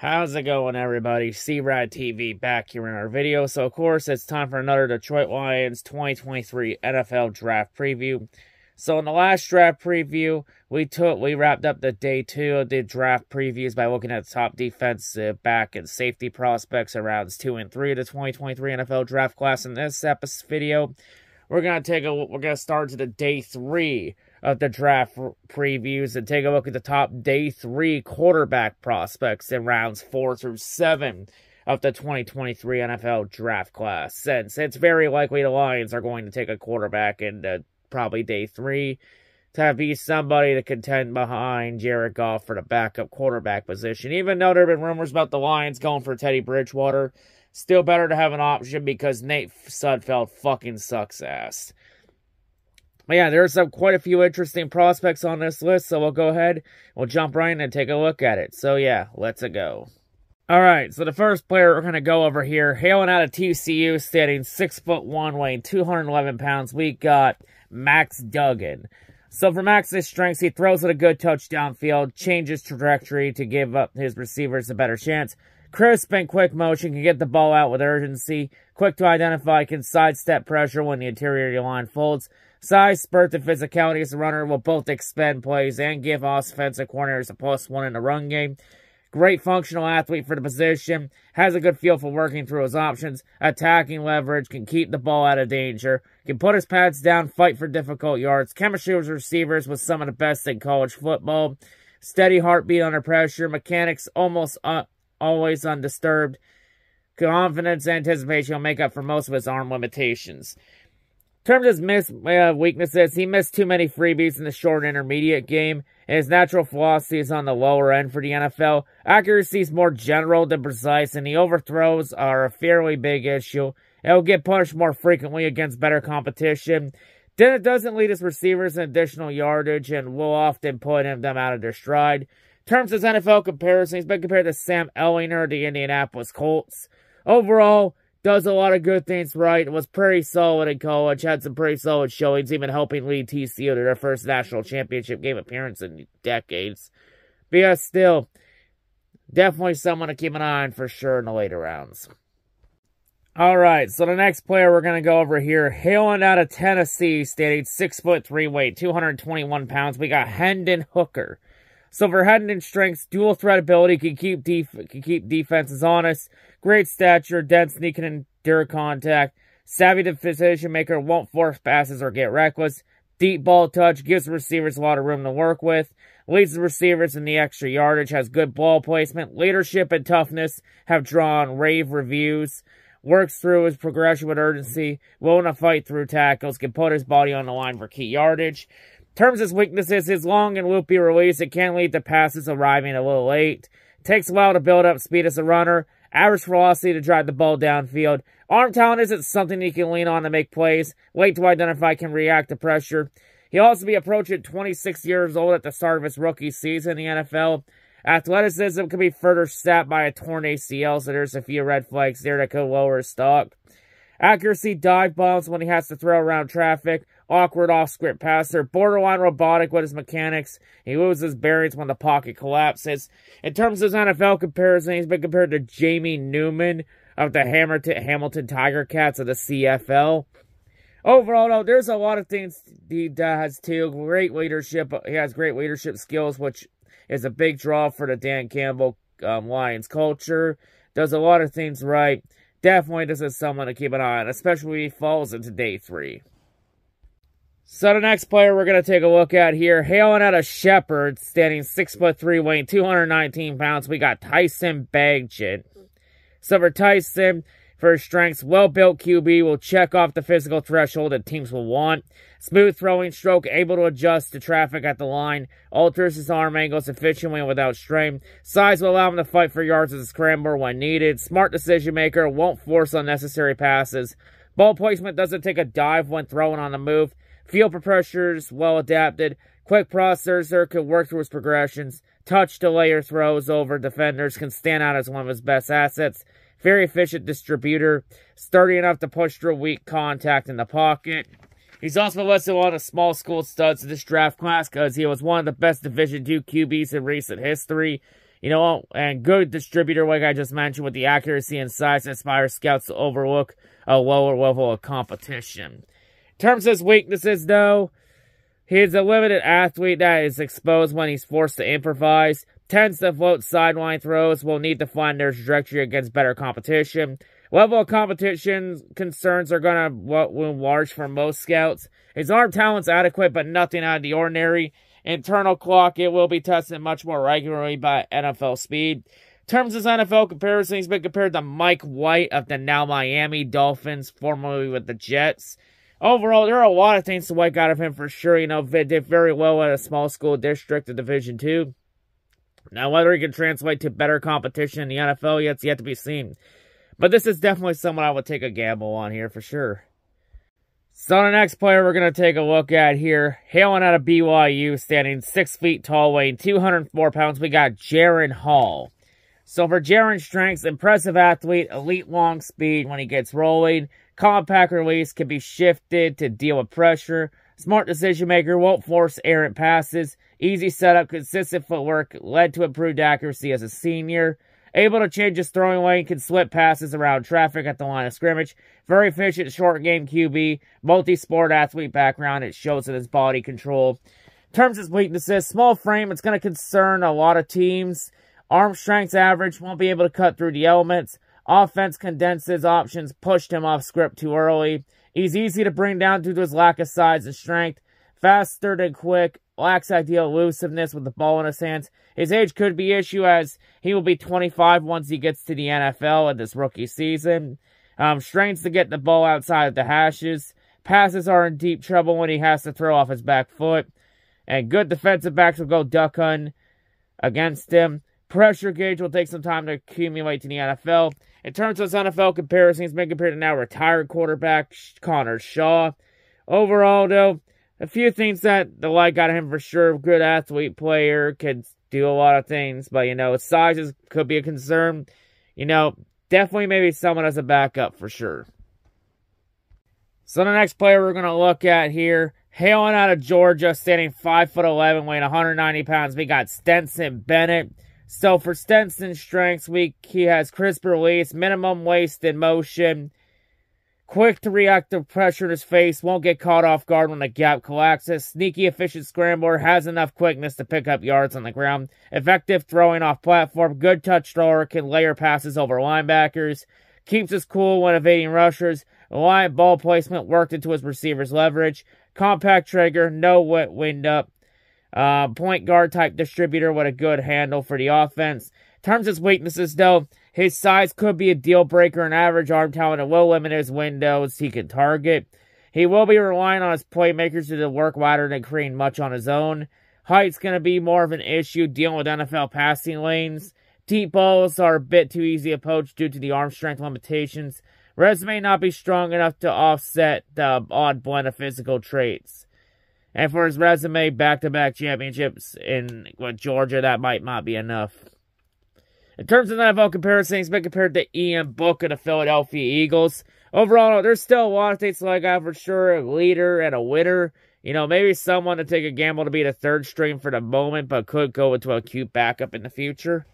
How's it going, everybody? C-Rad TV back here in our video. So, of course, it's time for another Detroit Lions 2023 NFL Draft Preview. So, in the last draft preview, we took we wrapped up the day two of the draft previews by looking at the top defensive back and safety prospects in rounds two and three of the 2023 NFL Draft class. In this episode video, we're gonna take a we're gonna start to the day three of the draft previews and take a look at the top day three quarterback prospects in rounds four through seven of the 2023 NFL draft class. Since it's very likely the Lions are going to take a quarterback in the, probably day three to be somebody to contend behind Jared Goff for the backup quarterback position. Even though there have been rumors about the Lions going for Teddy Bridgewater, still better to have an option because Nate Sudfeld fucking sucks ass. But yeah, there's some quite a few interesting prospects on this list, so we'll go ahead, we'll jump right in and take a look at it. So yeah, let's go. All right, so the first player we're going to go over here, hailing out of TCU, standing 6 foot 1, weighing 211 pounds, we got Max Duggan. So for Max's strengths, he throws it a good touchdown field, changes trajectory to give up his receivers a better chance. Crisp and quick motion can get the ball out with urgency. Quick to identify, can sidestep pressure when the interior line folds. Size, spurt, and physicality as a runner will both expend plays and give offensive coordinators a plus one in the run game. Great functional athlete for the position. Has a good feel for working through his options. Attacking leverage. Can keep the ball out of danger. Can put his pads down. Fight for difficult yards. Chemistry with receivers was some of the best in college football. Steady heartbeat under pressure. Mechanics almost uh, always undisturbed. Confidence anticipation will make up for most of his arm limitations. In terms of his miss, uh, weaknesses, he missed too many freebies in the short intermediate game, and his natural velocity is on the lower end for the NFL. Accuracy is more general than precise, and the overthrows are a fairly big issue. He'll get punished more frequently against better competition. Then it doesn't lead his receivers in additional yardage and will often put them out of their stride. In terms of NFL comparison, he's been compared to Sam Ehlinger of the Indianapolis Colts. Overall, does a lot of good things right, was pretty solid in college, had some pretty solid showings, even helping lead TCU to their first national championship game appearance in decades. But yeah, still, definitely someone to keep an eye on for sure in the later rounds. All right, so the next player we're going to go over here, hailing out of Tennessee, standing 6 foot 3 weight, 221 pounds, we got Hendon Hooker. So for Hendon strengths, dual threat ability, can keep def can keep defenses honest, Great stature, dense, sneak and endure contact. Savvy decision maker, won't force passes or get reckless. Deep ball touch, gives receivers a lot of room to work with. Leads the receivers in the extra yardage, has good ball placement. Leadership and toughness have drawn rave reviews. Works through his progression with urgency. Willing to fight through tackles. Can put his body on the line for key yardage. Terms his weaknesses, his long and loopy release. It can lead to passes arriving a little late. Takes a while to build up speed as a runner. Average velocity to drive the ball downfield. Arm talent isn't something he can lean on to make plays. Late to identify, can react to pressure. He'll also be approaching 26 years old at the start of his rookie season in the NFL. Athleticism can be further sapped by a torn ACL, so there's a few red flags there that could lower his stock. Accuracy dive bombs when he has to throw around traffic awkward off-script passer, borderline robotic with his mechanics. He loses bearings when the pocket collapses. In terms of his NFL comparison, he's been compared to Jamie Newman of the Hamilton, Hamilton Tiger Cats of the CFL. Overall, though, there's a lot of things he does too. Great leadership. He has great leadership skills, which is a big draw for the Dan Campbell um, Lions culture. Does a lot of things right. Definitely this is someone to keep an eye on, especially when he falls into day three. So the next player we're going to take a look at here, hailing out of Shepherd, standing 6 foot 3, weighing 219 pounds, we got Tyson Bagent. So for Tyson, for his strengths, well-built QB will check off the physical threshold that teams will want. Smooth throwing stroke, able to adjust to traffic at the line, alters his arm angles efficiently without strain. Size will allow him to fight for yards as a scrambler when needed. Smart decision maker, won't force unnecessary passes. Ball placement doesn't take a dive when throwing on the move. Field pressures well adapted. Quick processor can work through his progressions. Touch delayer throws over defenders can stand out as one of his best assets. Very efficient distributor. Sturdy enough to push through weak contact in the pocket. He's also listed on of small school studs in this draft class because he was one of the best Division II QBs in recent history. You know, and good distributor, like I just mentioned, with the accuracy and size inspires scouts to overlook a lower level of competition. In terms of his weaknesses, though, he's a limited athlete that is exposed when he's forced to improvise, tends to float sideline throws, will need to find their trajectory against better competition. Level of competition concerns are going to loom large for most scouts. His arm talent's adequate, but nothing out of the ordinary. Internal clock, it will be tested much more regularly by NFL speed. In terms of NFL comparison, he's been compared to Mike White of the now Miami Dolphins, formerly with the Jets. Overall, there are a lot of things to like out of him for sure. You know, did very well at a small school district of Division Two. Now, whether he can translate to better competition in the NFL yet's yet to be seen. But this is definitely someone I would take a gamble on here for sure. So the next player we're going to take a look at here, hailing out of BYU, standing 6 feet tall, weighing 204 pounds, we got Jaren Hall. So for Jaren's strengths, impressive athlete, elite long speed when he gets rolling, compact release, can be shifted to deal with pressure, smart decision maker, won't force errant passes, easy setup, consistent footwork, led to improved accuracy as a senior, Able to change his throwing lane, can slip passes around traffic at the line of scrimmage. Very efficient short game QB. Multi-sport athlete background. It shows in his body control. In terms of weaknesses, small frame, it's going to concern a lot of teams. Arm strength average, won't be able to cut through the elements. Offense condenses options, pushed him off script too early. He's easy to bring down due to his lack of size and strength. Faster than quick, lacks ideal elusiveness with the ball in his hands. His age could be issue as he will be 25 once he gets to the NFL in this rookie season. Um, strains to get the ball outside of the hashes. Passes are in deep trouble when he has to throw off his back foot. And good defensive backs will go duck hunt against him. Pressure gauge will take some time to accumulate to the NFL. In terms of his NFL comparison, he's been compared to now retired quarterback Connor Shaw. Overall, though, a few things that the light got him for sure. Good athlete player, could do a lot of things, but you know, size is, could be a concern. You know, definitely maybe someone as a backup for sure. So the next player we're gonna look at here, hailing out of Georgia, standing five foot eleven, weighing 190 pounds. We got Stetson Bennett. So for Stetson's strengths, he has crisp release, minimum waste in motion, Quick to react to pressure in his face, won't get caught off guard when the gap collapses. Sneaky, efficient scrambler, has enough quickness to pick up yards on the ground. Effective throwing off platform, good touch thrower, can layer passes over linebackers. Keeps his cool when evading rushers. Reliant ball placement worked into his receiver's leverage. Compact trigger, no wet wind up. Uh, point guard type distributor with a good handle for the offense. In terms of his weaknesses, though, his size could be a deal breaker and average arm talent will limit his windows he can target. He will be relying on his playmakers to work wider than creating much on his own. Height's going to be more of an issue dealing with NFL passing lanes. Deep balls are a bit too easy to poach due to the arm strength limitations. Resume not be strong enough to offset the odd blend of physical traits. And for his resume, back-to-back championships in Georgia, that might not be enough. In terms of NFL comparison, he's been compared to Ian Book of the Philadelphia Eagles. Overall, there's still a lot of things to like for sure. A leader and a winner. You know, maybe someone to take a gamble to be the third string for the moment, but could go into a cute backup in the future.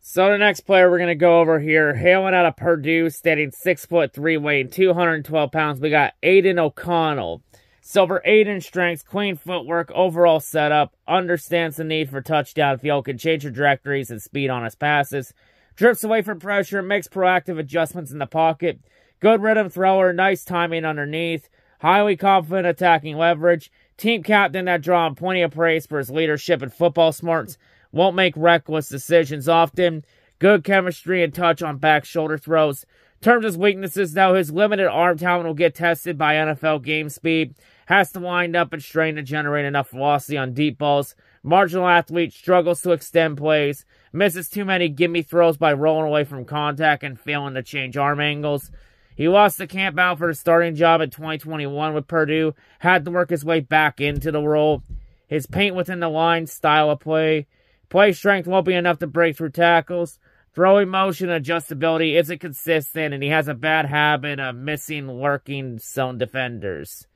So the next player we're gonna go over here, hailing out of Purdue, standing six foot three, weighing 212 pounds. We got Aidan O'Connell. Silver 8 inch strength, clean footwork, overall setup, understands the need for touchdown field, can change trajectories and speed on his passes, drifts away from pressure, makes proactive adjustments in the pocket, good rhythm thrower, nice timing underneath, highly confident attacking leverage, team captain that draw him plenty of praise for his leadership and football smarts, won't make reckless decisions often, good chemistry and touch on back shoulder throws. terms of weaknesses, though, his limited arm talent will get tested by NFL game speed has to wind up and strain to generate enough velocity on deep balls. Marginal athlete struggles to extend plays, misses too many gimme throws by rolling away from contact and failing to change arm angles. He lost the camp out for the starting job in 2021 with Purdue, had to work his way back into the role. His paint within the line, style of play, play strength won't be enough to break through tackles. Throwing motion adjustability isn't consistent, and he has a bad habit of missing lurking zone defenders.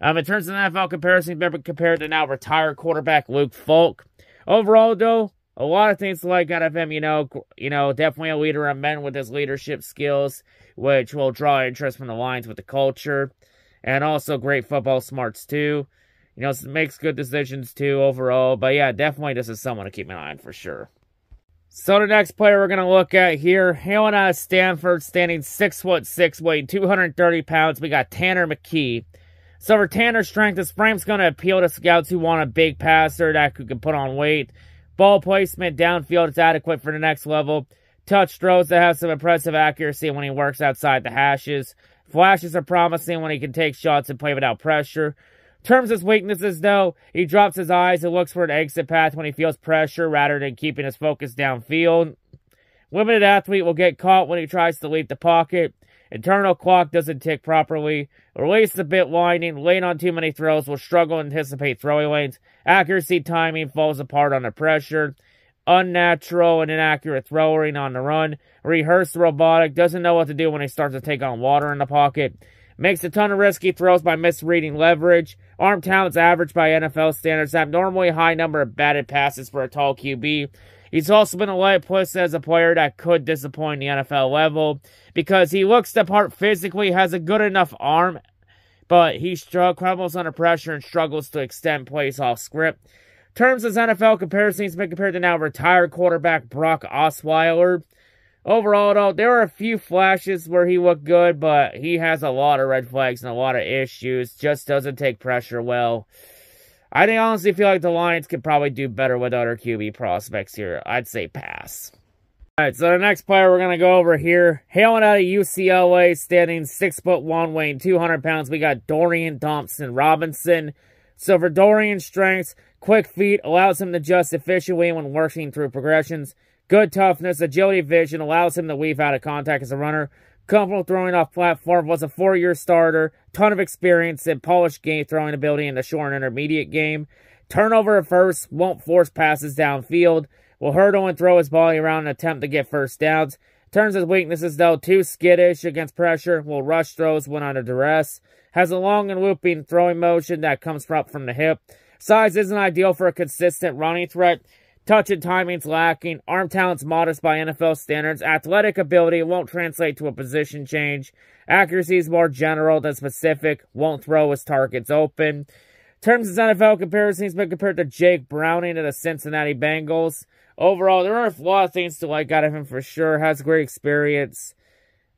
Um, in terms of NFL comparison, remember compared to now retired quarterback Luke Falk. Overall, though, A lot of things to like out of him, you know, you know, definitely a leader of men with his leadership skills, which will draw interest from the Lions with the culture. And also great football smarts too. You know, makes good decisions too overall. But yeah, definitely this is someone to keep an eye on for sure. So the next player we're going to look at here, hailing out of Stanford, standing 6 foot 6, weighing 230 pounds, we got Tanner McKee. So for Tanner's strength, his frame's going to appeal to scouts who want a big passer that who can put on weight. Ball placement downfield is adequate for the next level. Touch throws that have some impressive accuracy when he works outside the hashes. Flashes are promising when he can take shots and play without pressure terms his weaknesses, though, he drops his eyes and looks for an exit path when he feels pressure rather than keeping his focus downfield. Limited athlete will get caught when he tries to leave the pocket. Internal clock doesn't tick properly. Release a bit winding. Late on too many throws will struggle anticipate throwing lanes. Accuracy timing falls apart under pressure. Unnatural and inaccurate throwing on the run. Rehearsed robotic. Doesn't know what to do when he starts to take on water in the pocket. Makes a ton of risky throws by misreading leverage. Arm talent's average by NFL standards. Abnormally high number of batted passes for a tall QB. He's also been a light push as a player that could disappoint the NFL level because he looks the part physically, has a good enough arm, but he crumbles under pressure and struggles to extend plays off script. Terms as NFL comparisons, been compared to now retired quarterback Brock Osweiler. Overall, though, there were a few flashes where he looked good, but he has a lot of red flags and a lot of issues. Just doesn't take pressure well. I honestly feel like the Lions could probably do better with other QB prospects here. I'd say pass. Alright, so the next player we're going to go over here, hailing out of UCLA, standing 6 foot 1, weighing 200 pounds, we got Dorian Thompson Robinson. So for Dorian's strengths, quick feet allows him to adjust efficiently when working through progressions. Good toughness, agility, vision allows him to weave out of contact as a runner. Comfortable throwing off platform, was a four-year starter, ton of experience and polished game throwing ability in the short and intermediate game. Turnover at first, won't force passes downfield, will hurdle and throw his body around in an attempt to get first downs. Turns his weaknesses though, too skittish against pressure, will rush throws when under duress. Has a long and looping throwing motion that comes up from the hip. Size isn't ideal for a consistent running threat. Touch and timing's lacking. Arm talent's modest by NFL standards. Athletic ability won't translate to a position change. Accuracy is more general than specific. Won't throw his targets open. Terms of NFL comparisons, he's been compared to Jake Browning of the Cincinnati Bengals. Overall, there are a lot of things to like out of him for sure. Has great experience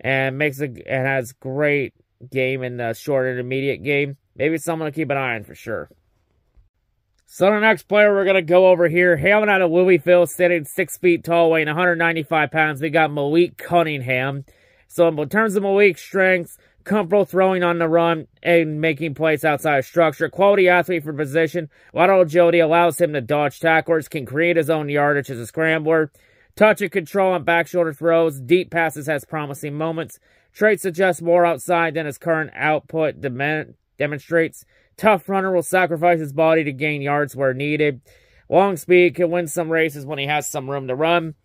and makes a and has great game in the short intermediate game. Maybe someone to keep an eye on for sure. So the next player we're going to go over here, hailing out of Louisville, standing 6 feet tall, weighing 195 pounds, we got Malik Cunningham. So in terms of Malik's strengths, comfortable throwing on the run and making plays outside of structure. Quality athlete for position. Lateral agility allows him to dodge tacklers, can create his own yardage as a scrambler. Touch and control on back shoulder throws. Deep passes has promising moments. Traits suggest more outside than his current output demonstrates. Tough runner will sacrifice his body to gain yards where needed. Long speed can win some races when he has some room to run.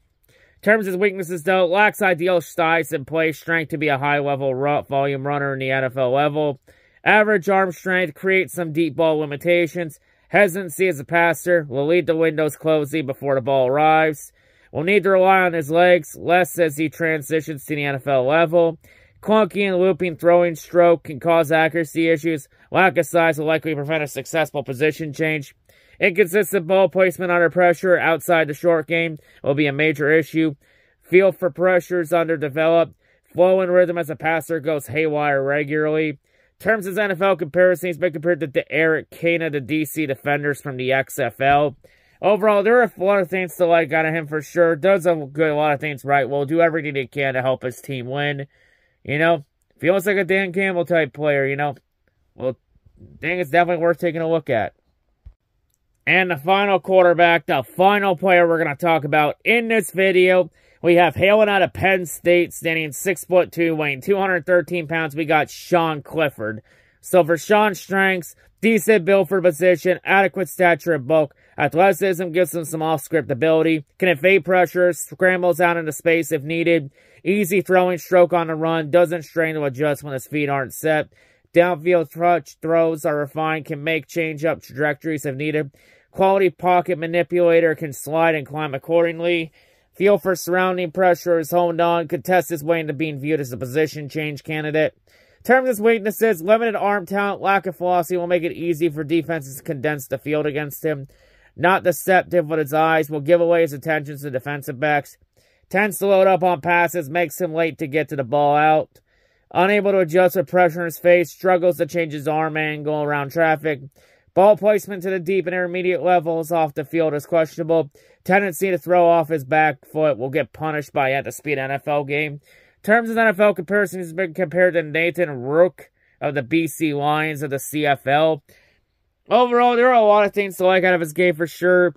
terms his weaknesses, though, lacks ideal size and play strength to be a high-level volume runner in the NFL level. Average arm strength creates some deep ball limitations. Hesitancy as a passer will lead to windows closing before the ball arrives. Will need to rely on his legs less as he transitions to the NFL level. Clunky and looping throwing stroke can cause accuracy issues. Lack of size will likely prevent a successful position change. Inconsistent ball placement under pressure outside the short game will be a major issue. Feel for pressures underdeveloped. Flow and rhythm as a passer goes haywire regularly. Terms as NFL comparison, he's been compared to Eric Kana, the DC defenders from the XFL. Overall, there are a lot of things to like out of him for sure. Does a good a lot of things right. Will do everything he can to help his team win. You know, feels like a Dan Campbell type player, you know. Well, think it's definitely worth taking a look at. And the final quarterback, the final player we're going to talk about in this video, we have hailing out of Penn State, standing 6 foot 2, weighing 213 pounds. We got Sean Clifford. So for Sean's strengths, decent build for position, adequate stature and bulk, athleticism gives him some off-script ability, can evade pressure, scrambles out into space if needed, easy throwing stroke on the run, doesn't strain to adjust when his feet aren't set, downfield touch throws are refined, can make change-up trajectories if needed, Quality pocket manipulator can slide and climb accordingly. Feel for surrounding pressure is honed on. Could test his way into being viewed as a position change candidate. Terms his weaknesses, limited arm talent, lack of velocity will make it easy for defenses to condense the field against him. Not deceptive with his eyes, will give away his attentions to defensive backs. Tends to load up on passes, makes him late to get to the ball out. Unable to adjust with pressure in his face, struggles to change his arm angle around traffic. Ball placement to the deep and intermediate levels off the field is questionable. Tendency to throw off his back foot will get punished by at the speed NFL game terms of NFL comparison, he's been compared to Nathan Rourke of the BC Lions of the CFL. Overall, there are a lot of things to like out of his game for sure.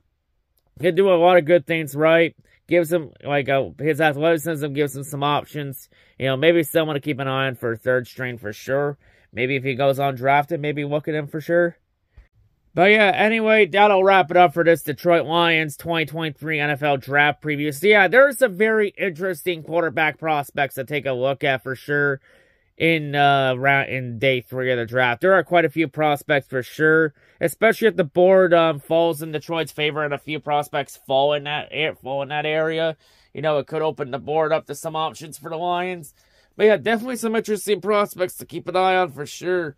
He do a lot of good things right. Gives him, like, a, his athleticism gives him some options. You know, maybe someone to keep an eye on for third string for sure. Maybe if he goes undrafted, maybe look at him for sure. But yeah, anyway, that'll wrap it up for this Detroit Lions 2023 NFL Draft preview. So yeah, there's some very interesting quarterback prospects to take a look at for sure in uh round in day three of the draft. There are quite a few prospects for sure, especially if the board um, falls in Detroit's favor and a few prospects fall in that fall in that area. You know, it could open the board up to some options for the Lions. But yeah, definitely some interesting prospects to keep an eye on for sure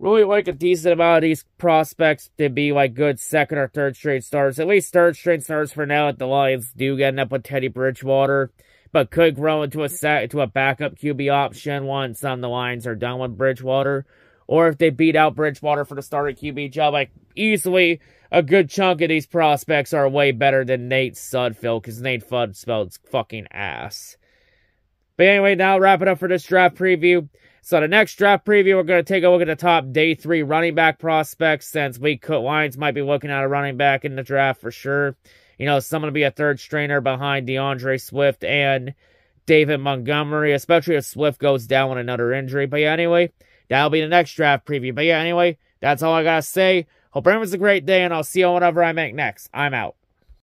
really like a decent amount of these prospects to be like good second or third straight stars. At least third straight stars for now. At the Lions do get up with Teddy Bridgewater, but could grow into a set to a backup QB option once um, the Lions are done with Bridgewater, or if they beat out Bridgewater for the starting QB job. Like easily, a good chunk of these prospects are way better than Nate Sudfeld because Nate Fudd Sudfeld's fucking ass. But anyway, now wrap it up for this draft preview. So the next draft preview, we're going to take a look at the top day three running back prospects since we could Lions might be looking at a running back in the draft for sure. You know, someone to be a third strainer behind D'Andre Swift and David Montgomery, especially if Swift goes down with another injury. But yeah, anyway, that'll be the next draft preview. But yeah, anyway, that's all I got to say. Hope everyone's a great day, and I'll see you whenever I make next. I'm out.